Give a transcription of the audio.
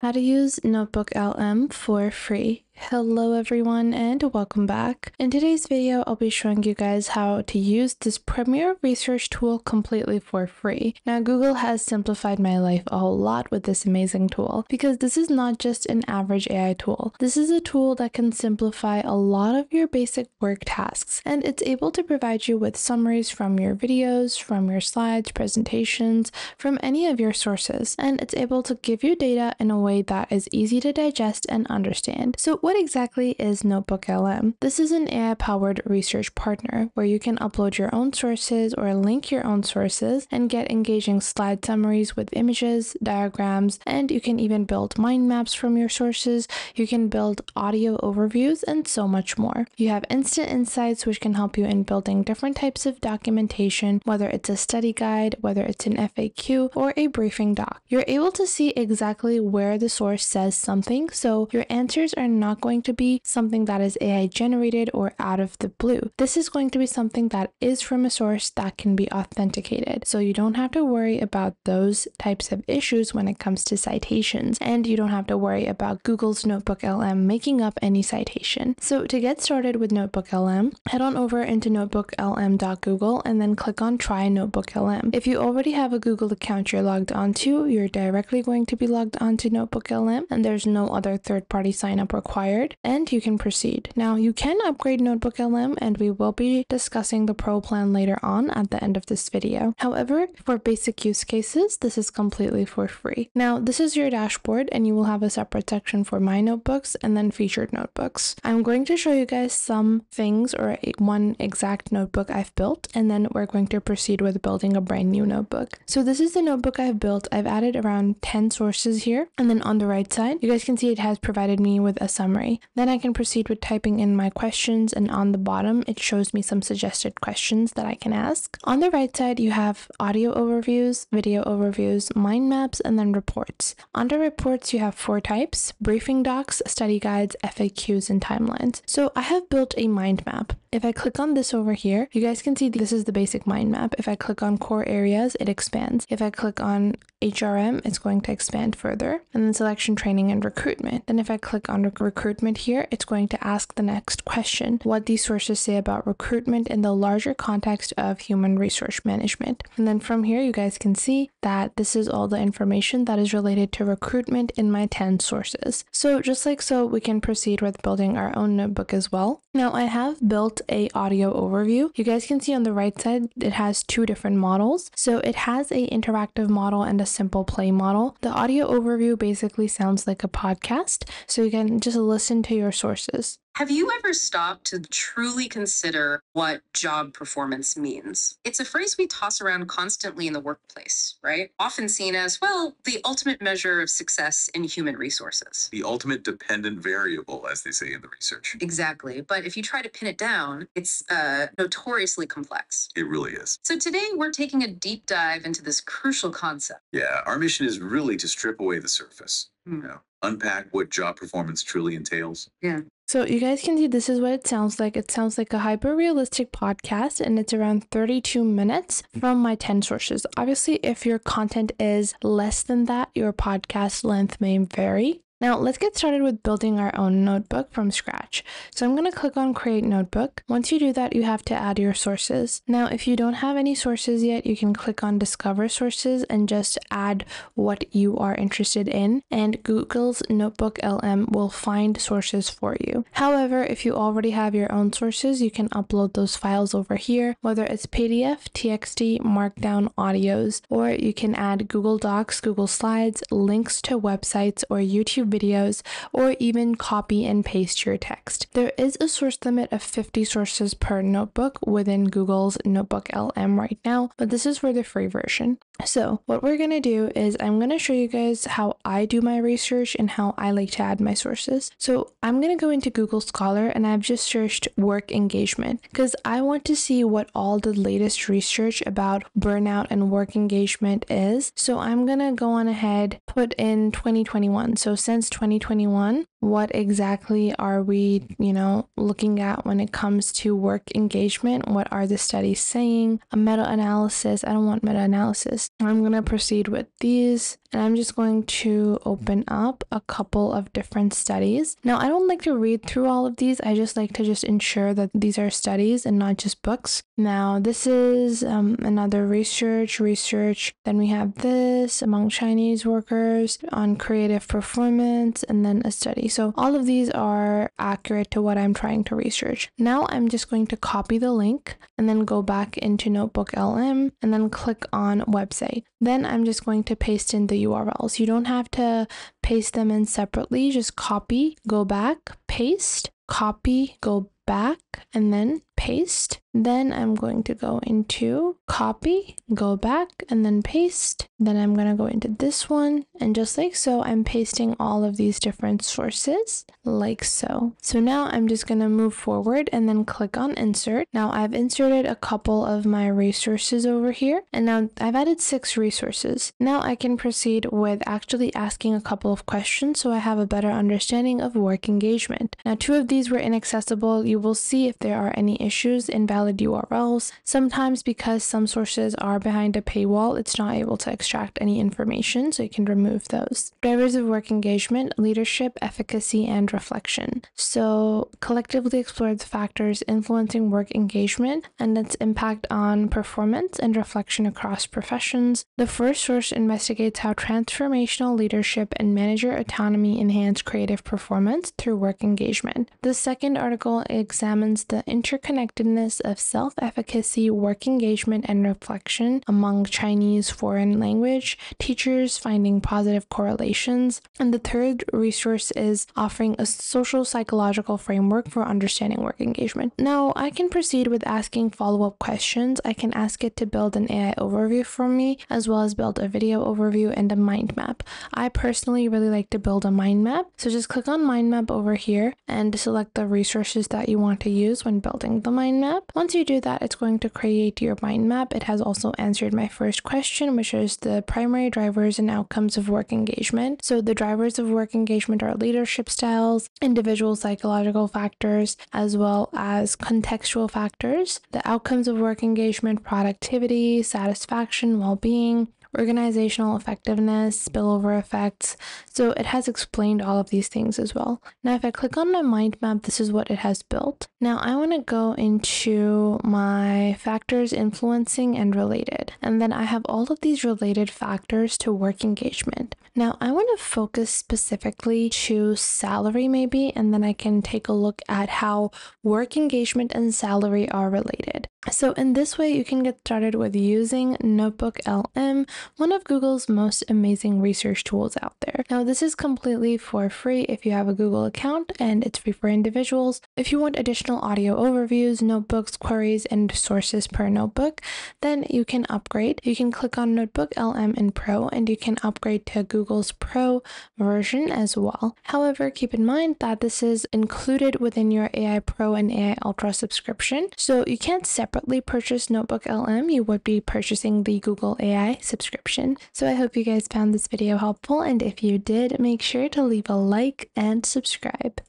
How to use Notebook LM for free. Hello everyone and welcome back. In today's video, I'll be showing you guys how to use this Premier research tool completely for free. Now, Google has simplified my life a whole lot with this amazing tool because this is not just an average AI tool. This is a tool that can simplify a lot of your basic work tasks and it's able to provide you with summaries from your videos, from your slides, presentations, from any of your sources. And it's able to give you data in a way that is easy to digest and understand. So what exactly is Notebook LM? This is an AI powered research partner where you can upload your own sources or link your own sources and get engaging slide summaries with images, diagrams, and you can even build mind maps from your sources. You can build audio overviews and so much more. You have instant insights, which can help you in building different types of documentation, whether it's a study guide, whether it's an FAQ, or a briefing doc. You're able to see exactly where the source says something, so your answers are not not going to be something that is AI generated or out of the blue. This is going to be something that is from a source that can be authenticated. So you don't have to worry about those types of issues when it comes to citations, and you don't have to worry about Google's Notebook LM making up any citation. So to get started with Notebook LM, head on over into notebooklm.google and then click on Try Notebook LM. If you already have a Google account you're logged onto, you're directly going to be logged onto Notebook LM, and there's no other third-party sign up required required and you can proceed. Now you can upgrade Notebook LM and we will be discussing the pro plan later on at the end of this video. However, for basic use cases, this is completely for free. Now this is your dashboard and you will have a separate section for my notebooks and then featured notebooks. I'm going to show you guys some things or one exact notebook I've built and then we're going to proceed with building a brand new notebook. So this is the notebook I've built. I've added around 10 sources here and then on the right side, you guys can see it has provided me with a summary summary. Then I can proceed with typing in my questions and on the bottom it shows me some suggested questions that I can ask. On the right side you have audio overviews, video overviews, mind maps, and then reports. Under reports you have four types, briefing docs, study guides, FAQs, and timelines. So I have built a mind map. If I click on this over here, you guys can see this is the basic mind map. If I click on core areas, it expands. If I click on HRM, it's going to expand further. And then selection, training, and recruitment. Then if I click on recruitment here, it's going to ask the next question, what these sources say about recruitment in the larger context of human resource management. And then from here, you guys can see that this is all the information that is related to recruitment in my 10 sources. So just like so, we can proceed with building our own notebook as well. Now I have built a audio overview. You guys can see on the right side, it has two different models. So it has a interactive model and a simple play model. The audio overview basically sounds like a podcast. So you can just listen to your sources. Have you ever stopped to truly consider what job performance means? It's a phrase we toss around constantly in the workplace, right? Often seen as, well, the ultimate measure of success in human resources. The ultimate dependent variable, as they say in the research. Exactly. But if you try to pin it down, it's uh, notoriously complex. It really is. So today we're taking a deep dive into this crucial concept. Yeah, our mission is really to strip away the surface. You mm. know, unpack what job performance truly entails. Yeah. So you guys can see this is what it sounds like. It sounds like a hyper realistic podcast and it's around 32 minutes mm. from my 10 sources. Obviously, if your content is less than that, your podcast length may vary. Now let's get started with building our own notebook from scratch. So I'm going to click on create notebook. Once you do that, you have to add your sources. Now, if you don't have any sources yet, you can click on discover sources and just add what you are interested in and Google's Notebook LM will find sources for you. However, if you already have your own sources, you can upload those files over here, whether it's PDF, TXT, Markdown, audios, or you can add Google Docs, Google Slides, links to websites or YouTube videos, or even copy and paste your text. There is a source limit of 50 sources per notebook within Google's Notebook LM right now, but this is for the free version. So what we're going to do is I'm going to show you guys how I do my research and how I like to add my sources. So I'm going to go into Google Scholar and I've just searched work engagement because I want to see what all the latest research about burnout and work engagement is. So I'm going to go on ahead, put in 2021. So since 2021, what exactly are we, you know, looking at when it comes to work engagement? What are the studies saying? A meta analysis. I don't want meta analysis. I'm going to proceed with these and I'm just going to open up a couple of different studies. Now, I don't like to read through all of these. I just like to just ensure that these are studies and not just books. Now, this is um, another research, research. Then we have this among Chinese workers on creative performance and then a study. So all of these are accurate to what I'm trying to research. Now I'm just going to copy the link and then go back into Notebook LM and then click on website. Then I'm just going to paste in the URLs. You don't have to paste them in separately. Just copy, go back, paste, copy, go back, and then paste. Then I'm going to go into copy, go back, and then paste. Then I'm going to go into this one. And just like so, I'm pasting all of these different sources like so. So now I'm just going to move forward and then click on insert. Now I've inserted a couple of my resources over here. And now I've added six resources. Now I can proceed with actually asking a couple of questions so I have a better understanding of work engagement. Now two of these were inaccessible. You will see if there are any issues, invalid URLs. Sometimes because some sources are behind a paywall, it's not able to extract any information, so you can remove those. Drivers of work engagement, leadership, efficacy, and reflection. So collectively explore the factors influencing work engagement and its impact on performance and reflection across professions. The first source investigates how transformational leadership and manager autonomy enhance creative performance through work engagement. The second article examines the interconnection interconnectedness of self efficacy, work engagement, and reflection among Chinese foreign language teachers, finding positive correlations. And the third resource is offering a social psychological framework for understanding work engagement. Now, I can proceed with asking follow up questions. I can ask it to build an AI overview for me, as well as build a video overview and a mind map. I personally really like to build a mind map. So just click on mind map over here and select the resources that you want to use when building the mind map. Once you do that, it's going to create your mind map. It has also answered my first question, which is the primary drivers and outcomes of work engagement. So the drivers of work engagement are leadership styles, individual psychological factors, as well as contextual factors. The outcomes of work engagement, productivity, satisfaction, well-being, organizational effectiveness, spillover effects. So it has explained all of these things as well. Now, if I click on my mind map, this is what it has built. Now I want to go into my factors influencing and related. And then I have all of these related factors to work engagement. Now I want to focus specifically to salary maybe, and then I can take a look at how work engagement and salary are related. So in this way, you can get started with using Notebook LM, one of Google's most amazing research tools out there. Now, this is completely for free if you have a Google account and it's free for individuals. If you want additional audio overviews, notebooks, queries, and sources per notebook, then you can upgrade. You can click on Notebook LM in Pro and you can upgrade to Google's Pro version as well. However, keep in mind that this is included within your AI Pro and AI Ultra subscription, so you can't separate separately purchase Notebook LM, you would be purchasing the Google AI subscription. So I hope you guys found this video helpful, and if you did, make sure to leave a like and subscribe.